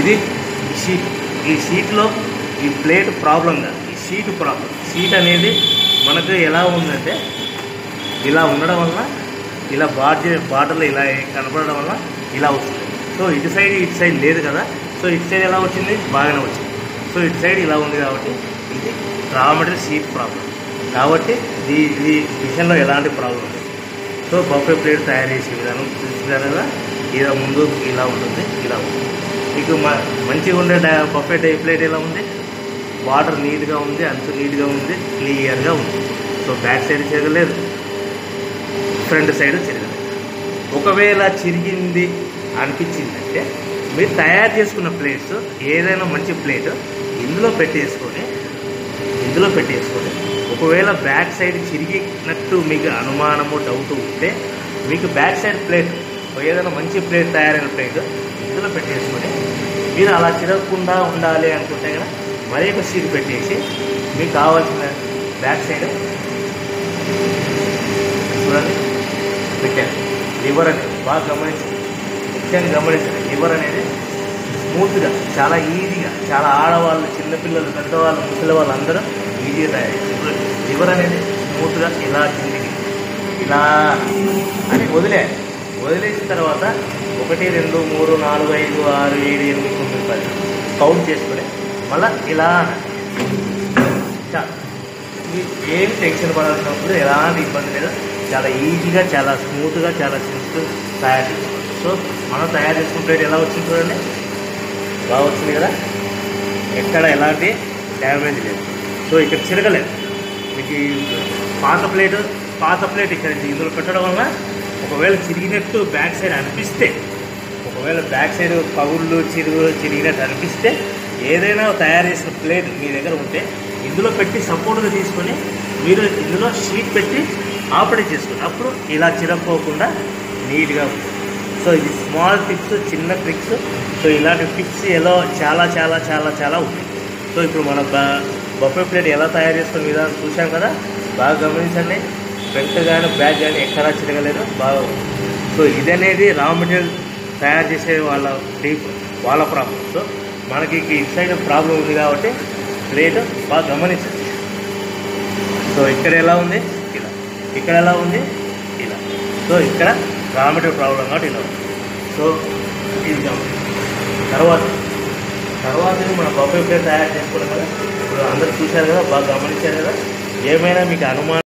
ఇది ఈ షీట్ ఈ షీట్లో ఈ ప్లేట్ ప్రాబ్లం కాదు. ఈ షీట్ ప్రాబ్లం. షీట్ అనేది మనకు ఎలా ఉందంటే ఇలా ఉండడం వల్ల ఇలా బార్డర్ బార్డర్లో ఇలా కనపడడం వల్ల ఇలా వస్తుంది. సో ఇటు సైడ్ ఇటు సైడ్ లేదు కదా. సో ఇటు సైడ్ ఎలా వచ్చింది? బాగానే వచ్చింది. సో ఇటు సైడ్ ఇలా ఉంది కాబట్టి ఇది రా మెటీరియల్ షీట్ ప్రాబ్లం. కాబట్టి ఈ ఈ విషయంలో ఎలాంటి ప్రాబ్లం లేదు. సో బఫే ప్లేట్ తయారు చేసే విధానం చూసారు కదా? ఇలా ముందు ఇలా ఉంటుంది ఇలా ఉంటుంది. మీకు మ మంచిగా ఉండే డా- బఫే డై ప్లేట్ ఎలా ఉంది? వాటర్ నీట్గా ఉంది అంత నీట్గా ఉంది క్లియర్గా ఉంది. సో బ్యాక్ సైడ్ తిరగలేదు ఫ్రంట్ సైడ్ చెరగలేదు. ఒకవేళ చిరిగింది అనిపించిందంటే మీరు తయారు చేసుకున్న ప్లేట్స్ ఏదైనా మంచి ప్లేట్ ఇందులో పెట్టేసుకొని ఇందులో పెట్టేసుకొని ఒకవేళ బ్యాక్ సైడ్ చిరిగినట్టు మీకు అనుమానము డౌట్ ఉంటే మీకు బ్యాక్ సైడ్ ప్లేట్ ఏదైనా మంచి ప్లేట్ తయారైన ప్లేట్ ఇందులో పెట్టేసుకొని మీరు అలా చిరగకుండా ఉండాలి అనుకుంటే కదా మరీ ఒక సీట్ పెట్టేసి మీకు కావాల్సిన బ్యాక్ సైడ్ చూడండి పెట్టాను లివర్ అనేది బాగా గమనించండి. ముఖ్యంగా గమనించండి లివర్ అనేది స్మూత్గా చాలా ఈజీగా చాలా ఆడవాళ్ళు చిన్నపిల్లలు పెద్దవాళ్ళు ముసలి వాళ్ళు అందరూ ఈజీగా తయారు లివర్ అనేది స్మూత్గా ఇలా కిందికి ఇలా అని వదిలే వదిలేసిన తర్వాత ఒకటి రెండు మూడు నాలుగు ఐదు ఆరు ఏడు ఎనిమిది తొమ్మిది పది. కౌంట్ చేసుకుని. మళ్ళీ ఇలా చాలు ఏం టెన్షన్ పడాల్సిన ఎలాంటి ఇబ్బంది లేదు. చాలా ఈజీగా చాలా స్మూత్గా చాలా సింపుల్ తయారు చేసుకోవచ్చు సో మనం తయారు చేసుకున్న ప్లేట్ ఎలా వచ్చింది చూడండి. బాగా వచ్చింది కదా? ఎక్కడ ఎలాంటి డ్యామేజ్ లేదు. సో ఇక్కడ చిరగలేదు. మీకు పాత ప్లేట్ పాత ప్లేట్ ఇక్కడ ఇందులో పెట్టడం వల్ల ఒకవేళ చిరిగినట్టు బ్యాక్ సైడ్ అనిపిస్తే ఒకవేళ బ్యాక్ సైడ్ పగుళ్ళు చిరుగు చిరిగినట్టు అనిపిస్తే ఏదైనా తయారు చేసిన ప్లేట్ మీ దగ్గర ఉంటే ఇందులో పెట్టి సపోర్ట్గా తీసుకొని మీరు ఇందులో షీట్ పెట్టి ఆపరేట్ చేసుకోండి. అప్పుడు ఇలా చిరక్కోకుండా నీట్గా ఉంటుంది సో ఇది స్మాల్ ట్రిక్స్ చిన్న ట్రిక్స్. సో ఇలాంటి ట్రిక్స్ ఎలా చాలా చాలా చాలా చాలా ఉంటాయి సో ఇప్పుడు మన బఫే ప్లేట్ ఎలా తయారు చేసుకునే విధానం చూసాం కదా? బాగా గమనించండి. ఫ్రంట్ కానీ కానీ ఎక్కడా చిరగలేదు బాగా సో సో ఇదనేది రా మెటీరియల్ తయారు చేసే వాళ్ళ టీప్ వాళ్ళ ప్రాబ్లం సో మనకి ఇటు సైడ్ ప్రాబ్లం ఉంది కాబట్టి ప్లేట్ బాగా గమనించండి. సో ఇక్కడ ఎలా ఉంది? ఇలా. ఇక్కడ ఎలా ఉంది? ఇలా. సో ఇక్కడ రా మెటీరియల్ ప్రాబ్లం కాబట్టి ఇలా ఉంది. సో ఇది గమనించండి. తర్వాత తర్వాత మన బొబ్బే ప్లేట్ తయారు చేసుకోవడం కదా ఇప్పుడు అందరు చూశారు కదా బాగా గమనించారు కదా. ఏమైనా మీకు అనుమానం